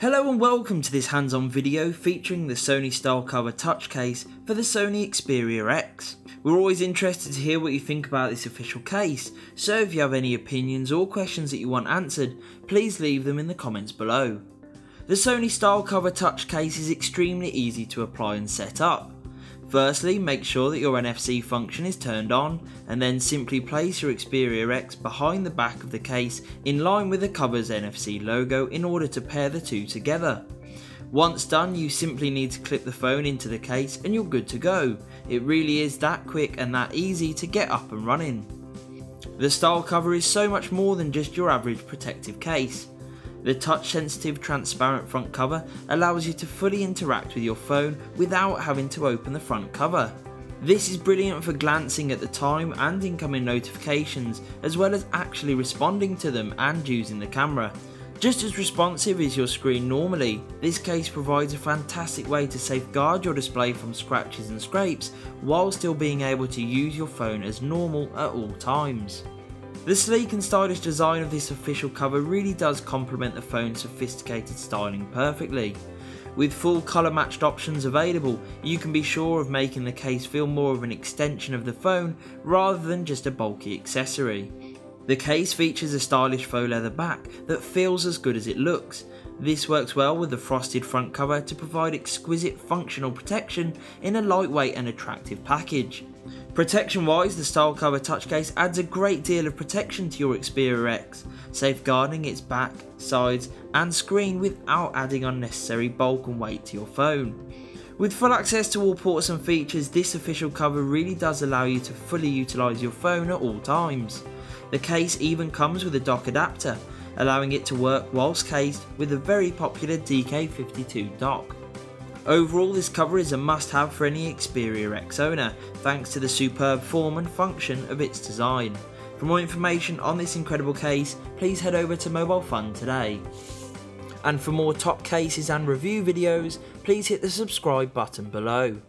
Hello and welcome to this hands-on video featuring the Sony style cover touch case for the Sony Xperia X. We're always interested to hear what you think about this official case, so if you have any opinions or questions that you want answered, please leave them in the comments below. The Sony style cover touch case is extremely easy to apply and set up. Firstly, make sure that your NFC function is turned on, and then simply place your Xperia X behind the back of the case in line with the cover's NFC logo in order to pair the two together. Once done, you simply need to clip the phone into the case and you're good to go. It really is that quick and that easy to get up and running. The style cover is so much more than just your average protective case. The touch sensitive transparent front cover allows you to fully interact with your phone without having to open the front cover. This is brilliant for glancing at the time and incoming notifications as well as actually responding to them and using the camera. Just as responsive as your screen normally, this case provides a fantastic way to safeguard your display from scratches and scrapes while still being able to use your phone as normal at all times. The sleek and stylish design of this official cover really does complement the phone's sophisticated styling perfectly. With full colour matched options available, you can be sure of making the case feel more of an extension of the phone rather than just a bulky accessory. The case features a stylish faux leather back that feels as good as it looks. This works well with the frosted front cover to provide exquisite functional protection in a lightweight and attractive package. Protection wise, the style cover touch case adds a great deal of protection to your Xperia X, safeguarding its back, sides and screen without adding unnecessary bulk and weight to your phone. With full access to all ports and features, this official cover really does allow you to fully utilise your phone at all times. The case even comes with a dock adapter, allowing it to work whilst cased with the very popular DK52 dock. Overall this cover is a must have for any Xperia X owner, thanks to the superb form and function of its design. For more information on this incredible case, please head over to Mobile Fun today. And for more top cases and review videos, please hit the subscribe button below.